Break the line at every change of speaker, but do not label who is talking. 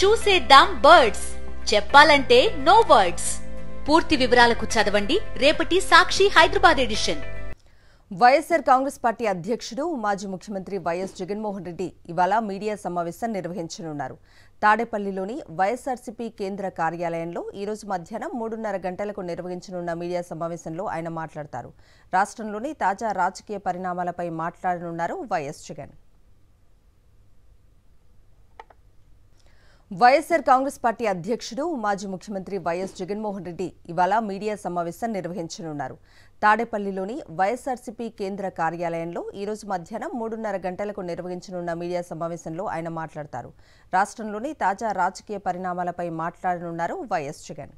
చూసేద్దాం బర్డ్స్. చెప్పాలంటే no words. పూర్తి వివరాలకు చదవండి. రేపటి సాక్షి హైదరాబాద్ ఎడిషన్.
వైఎస్సార్ కాంగ్రెస్ పార్టీ అధ్యక్షుడు మాజీ ముఖ్యమంత్రి వైఎస్ జగన్మోహన్ రెడ్డి ఇవాళ మీడియా సమావేశం నిర్వహించనున్నారు. తాడేపల్లిలోని వైఎస్సార్సీపీ కేంద్ర కార్యాలయంలో ఈరోజు మధ్యాహ్నం మూడున్నర గంటలకు నిర్వహించనున్న మీడియా సమావేశంలో ఆయన మాట్లాడతారు. రాష్ట్రంలోని తాజా రాజకీయ పరిణామాలపై మాట్లాడనున్నారు వైఎస్ జగన్. వైఎస్సార్ కాంగ్రెస్ పార్టీ అధ్యక్షుడు మాజీ ముఖ్యమంత్రి వైఎస్ జగన్మోహన్ రెడ్డి ఇవాళ మీడియా సమావేశం నిర్వహించనున్నారు. తాడేపల్లిలోని వైఎస్సార్సీపీ కేంద్ర కార్యాలయంలో ఈరోజు మధ్యాహ్నం మూడున్నర గంటలకు నిర్వహించనున్న మీడియా సమావేశంలో ఆయన మాట్లాడతారు. రాష్ట్రంలోని తాజా రాజకీయ పరిణామాలపై మాట్లాడనున్నారు వైఎస్ జగన్.